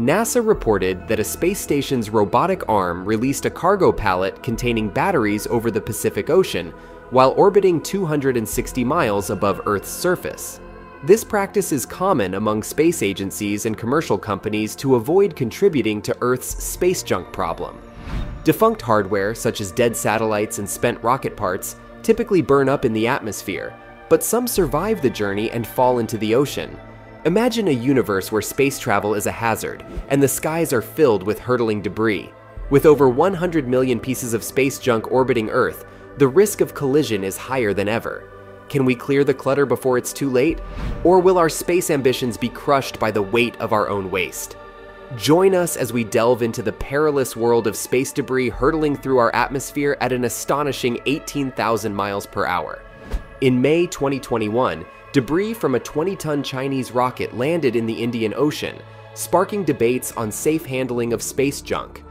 NASA reported that a space station's robotic arm released a cargo pallet containing batteries over the Pacific Ocean while orbiting 260 miles above Earth's surface. This practice is common among space agencies and commercial companies to avoid contributing to Earth's space junk problem. Defunct hardware, such as dead satellites and spent rocket parts, typically burn up in the atmosphere, but some survive the journey and fall into the ocean. Imagine a universe where space travel is a hazard, and the skies are filled with hurtling debris. With over 100 million pieces of space junk orbiting Earth, the risk of collision is higher than ever. Can we clear the clutter before it's too late? Or will our space ambitions be crushed by the weight of our own waste? Join us as we delve into the perilous world of space debris hurtling through our atmosphere at an astonishing 18,000 miles per hour. In May 2021, debris from a 20 ton Chinese rocket landed in the Indian Ocean, sparking debates on safe handling of space junk.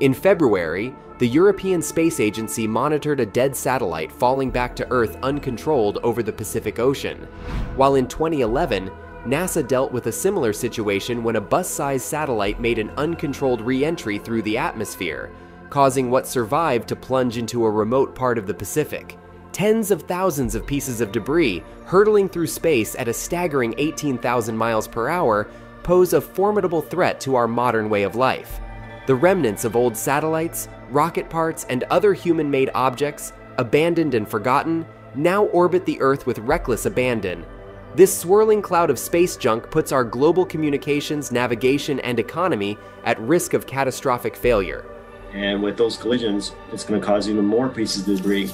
In February, the European Space Agency monitored a dead satellite falling back to Earth uncontrolled over the Pacific Ocean, while in 2011, NASA dealt with a similar situation when a bus-sized satellite made an uncontrolled re-entry through the atmosphere, causing what survived to plunge into a remote part of the Pacific. Tens of thousands of pieces of debris hurtling through space at a staggering 18,000 miles per hour pose a formidable threat to our modern way of life. The remnants of old satellites, rocket parts, and other human-made objects, abandoned and forgotten, now orbit the Earth with reckless abandon, this swirling cloud of space junk puts our global communications, navigation, and economy at risk of catastrophic failure. And with those collisions, it's going to cause even more pieces of debris.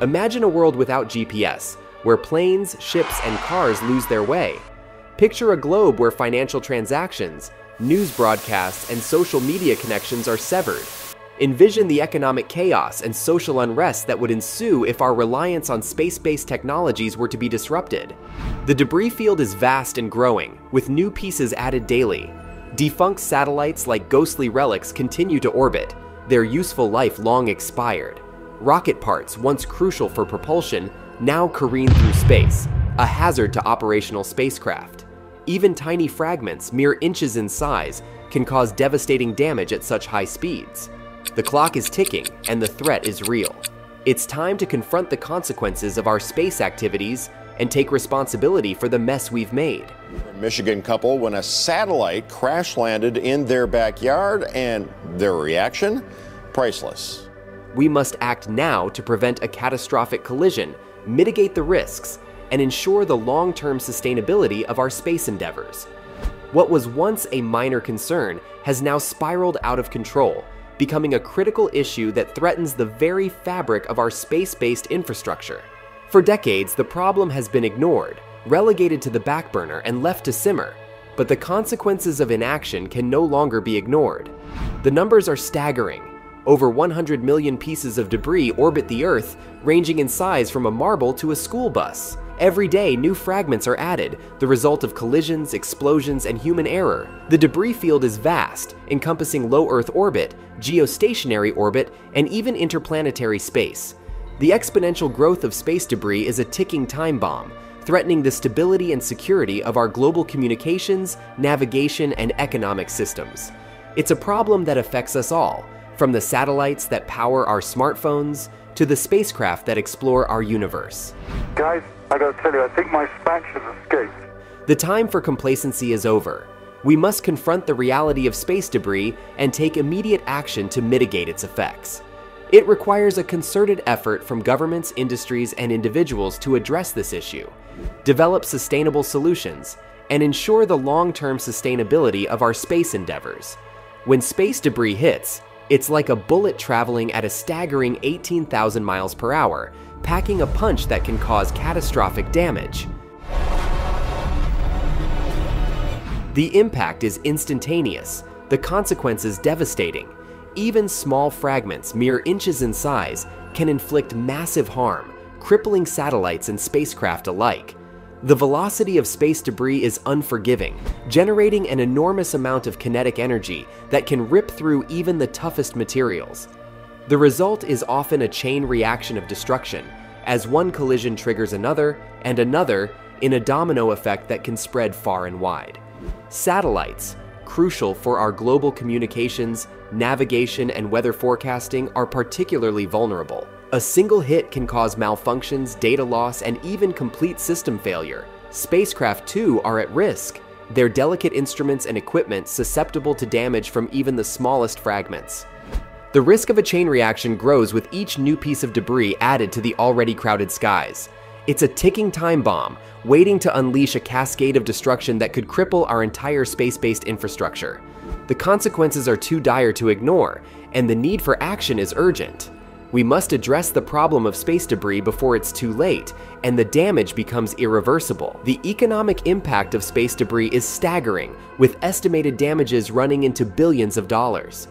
Imagine a world without GPS, where planes, ships, and cars lose their way. Picture a globe where financial transactions, news broadcasts, and social media connections are severed. Envision the economic chaos and social unrest that would ensue if our reliance on space-based technologies were to be disrupted. The debris field is vast and growing, with new pieces added daily. Defunct satellites like ghostly relics continue to orbit, their useful life long expired. Rocket parts, once crucial for propulsion, now careen through space, a hazard to operational spacecraft. Even tiny fragments, mere inches in size, can cause devastating damage at such high speeds. The clock is ticking, and the threat is real. It's time to confront the consequences of our space activities and take responsibility for the mess we've made. Michigan couple when a satellite crash landed in their backyard and their reaction priceless. We must act now to prevent a catastrophic collision, mitigate the risks, and ensure the long term sustainability of our space endeavors. What was once a minor concern has now spiraled out of control becoming a critical issue that threatens the very fabric of our space-based infrastructure. For decades, the problem has been ignored, relegated to the back burner, and left to simmer. But the consequences of inaction can no longer be ignored. The numbers are staggering. Over 100 million pieces of debris orbit the Earth, ranging in size from a marble to a school bus. Every day, new fragments are added, the result of collisions, explosions, and human error. The debris field is vast, encompassing low Earth orbit, geostationary orbit, and even interplanetary space. The exponential growth of space debris is a ticking time bomb, threatening the stability and security of our global communications, navigation, and economic systems. It's a problem that affects us all, from the satellites that power our smartphones to the spacecraft that explore our universe. Guys, I gotta tell you, I think my has escaped. The time for complacency is over. We must confront the reality of space debris and take immediate action to mitigate its effects. It requires a concerted effort from governments, industries, and individuals to address this issue, develop sustainable solutions, and ensure the long-term sustainability of our space endeavors. When space debris hits, it's like a bullet traveling at a staggering 18,000 miles per hour, packing a punch that can cause catastrophic damage. The impact is instantaneous, the consequences devastating. Even small fragments, mere inches in size, can inflict massive harm, crippling satellites and spacecraft alike. The velocity of space debris is unforgiving, generating an enormous amount of kinetic energy that can rip through even the toughest materials. The result is often a chain reaction of destruction, as one collision triggers another and another in a domino effect that can spread far and wide. Satellites, crucial for our global communications, navigation, and weather forecasting, are particularly vulnerable. A single hit can cause malfunctions, data loss, and even complete system failure. Spacecraft, too, are at risk. Their delicate instruments and equipment susceptible to damage from even the smallest fragments. The risk of a chain reaction grows with each new piece of debris added to the already crowded skies. It's a ticking time bomb, waiting to unleash a cascade of destruction that could cripple our entire space based infrastructure. The consequences are too dire to ignore, and the need for action is urgent. We must address the problem of space debris before it's too late and the damage becomes irreversible. The economic impact of space debris is staggering, with estimated damages running into billions of dollars.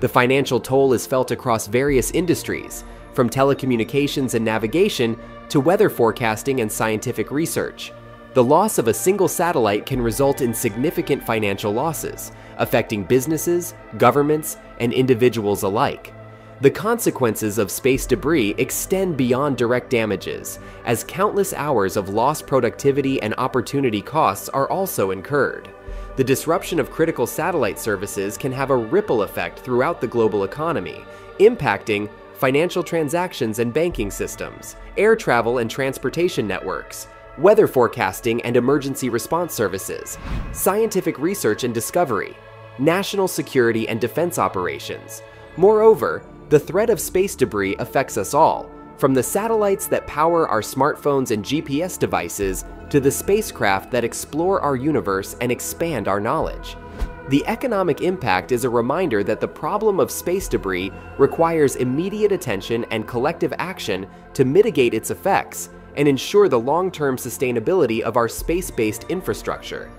The financial toll is felt across various industries, from telecommunications and navigation to weather forecasting and scientific research. The loss of a single satellite can result in significant financial losses, affecting businesses, governments, and individuals alike. The consequences of space debris extend beyond direct damages, as countless hours of lost productivity and opportunity costs are also incurred. The disruption of critical satellite services can have a ripple effect throughout the global economy, impacting financial transactions and banking systems, air travel and transportation networks, weather forecasting and emergency response services, scientific research and discovery, national security and defense operations. Moreover, the threat of space debris affects us all, from the satellites that power our smartphones and GPS devices to the spacecraft that explore our universe and expand our knowledge. The economic impact is a reminder that the problem of space debris requires immediate attention and collective action to mitigate its effects and ensure the long term sustainability of our space based infrastructure.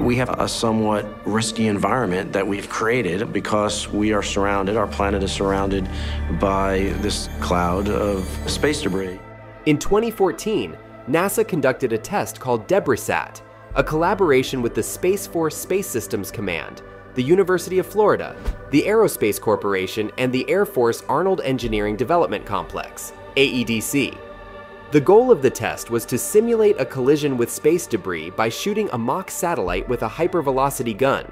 We have a somewhat risky environment that we've created because we are surrounded, our planet is surrounded by this cloud of space debris. In 2014, NASA conducted a test called DebriSat, a collaboration with the Space Force Space Systems Command, the University of Florida, the Aerospace Corporation, and the Air Force Arnold Engineering Development Complex, AEDC. The goal of the test was to simulate a collision with space debris by shooting a mock satellite with a hypervelocity gun.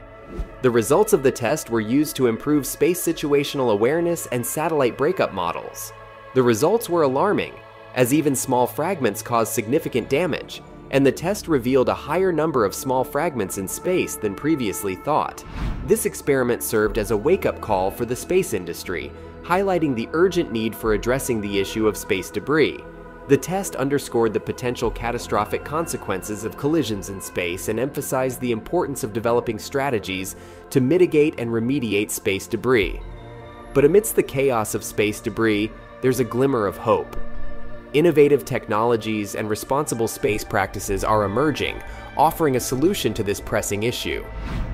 The results of the test were used to improve space situational awareness and satellite breakup models. The results were alarming, as even small fragments caused significant damage, and the test revealed a higher number of small fragments in space than previously thought. This experiment served as a wake-up call for the space industry, highlighting the urgent need for addressing the issue of space debris. The test underscored the potential catastrophic consequences of collisions in space and emphasized the importance of developing strategies to mitigate and remediate space debris. But amidst the chaos of space debris, there's a glimmer of hope. Innovative technologies and responsible space practices are emerging, offering a solution to this pressing issue.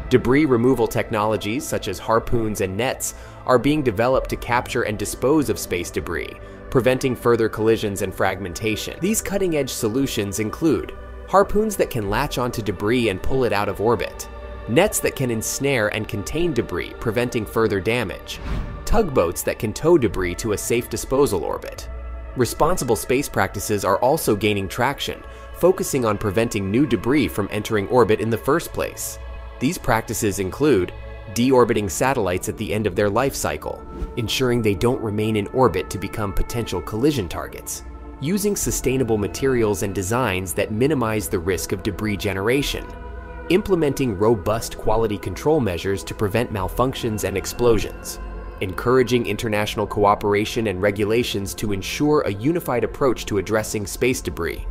Debris removal technologies such as harpoons and nets are being developed to capture and dispose of space debris, preventing further collisions and fragmentation. These cutting-edge solutions include harpoons that can latch onto debris and pull it out of orbit, nets that can ensnare and contain debris, preventing further damage, tugboats that can tow debris to a safe disposal orbit. Responsible space practices are also gaining traction, focusing on preventing new debris from entering orbit in the first place. These practices include deorbiting satellites at the end of their life cycle, ensuring they don't remain in orbit to become potential collision targets, using sustainable materials and designs that minimize the risk of debris generation, implementing robust quality control measures to prevent malfunctions and explosions, encouraging international cooperation and regulations to ensure a unified approach to addressing space debris,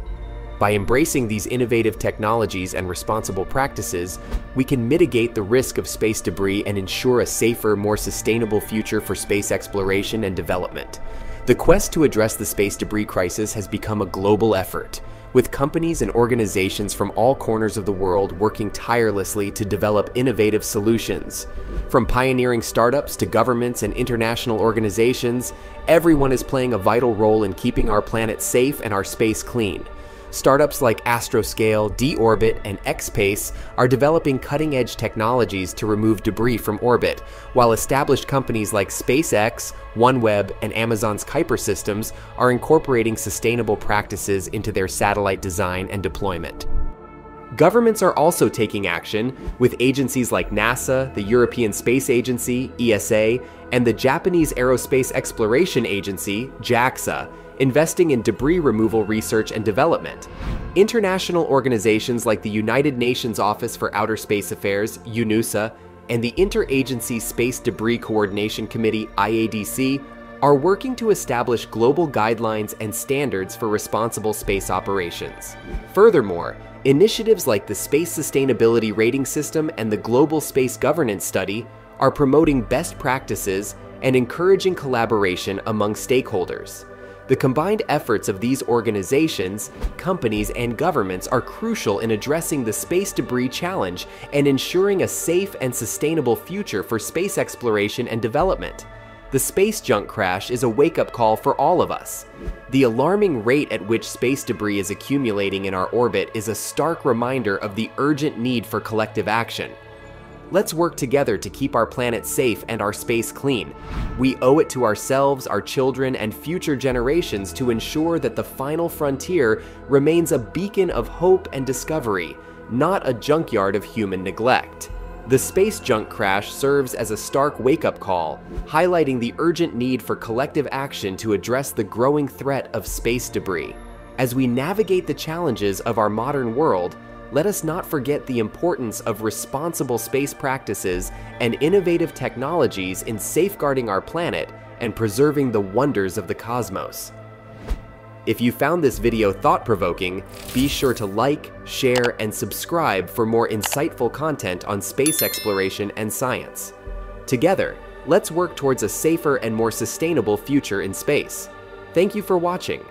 by embracing these innovative technologies and responsible practices, we can mitigate the risk of space debris and ensure a safer, more sustainable future for space exploration and development. The quest to address the space debris crisis has become a global effort, with companies and organizations from all corners of the world working tirelessly to develop innovative solutions. From pioneering startups to governments and international organizations, everyone is playing a vital role in keeping our planet safe and our space clean. Startups like Astroscale, D-Orbit, and X-Space are developing cutting-edge technologies to remove debris from orbit, while established companies like SpaceX, OneWeb, and Amazon's Kuiper Systems are incorporating sustainable practices into their satellite design and deployment. Governments are also taking action, with agencies like NASA, the European Space Agency, ESA, and the Japanese Aerospace Exploration Agency, JAXA, investing in debris removal research and development. International organizations like the United Nations Office for Outer Space Affairs, UNOOSA, and the Interagency Space Debris Coordination Committee, IADC, are working to establish global guidelines and standards for responsible space operations. Furthermore, initiatives like the Space Sustainability Rating System and the Global Space Governance Study are promoting best practices and encouraging collaboration among stakeholders. The combined efforts of these organizations, companies, and governments are crucial in addressing the space debris challenge and ensuring a safe and sustainable future for space exploration and development. The space junk crash is a wake up call for all of us. The alarming rate at which space debris is accumulating in our orbit is a stark reminder of the urgent need for collective action. Let's work together to keep our planet safe and our space clean. We owe it to ourselves, our children, and future generations to ensure that the final frontier remains a beacon of hope and discovery, not a junkyard of human neglect. The space junk crash serves as a stark wake up call, highlighting the urgent need for collective action to address the growing threat of space debris. As we navigate the challenges of our modern world, let us not forget the importance of responsible space practices and innovative technologies in safeguarding our planet and preserving the wonders of the cosmos. If you found this video thought-provoking, be sure to like, share, and subscribe for more insightful content on space exploration and science. Together, let's work towards a safer and more sustainable future in space. Thank you for watching.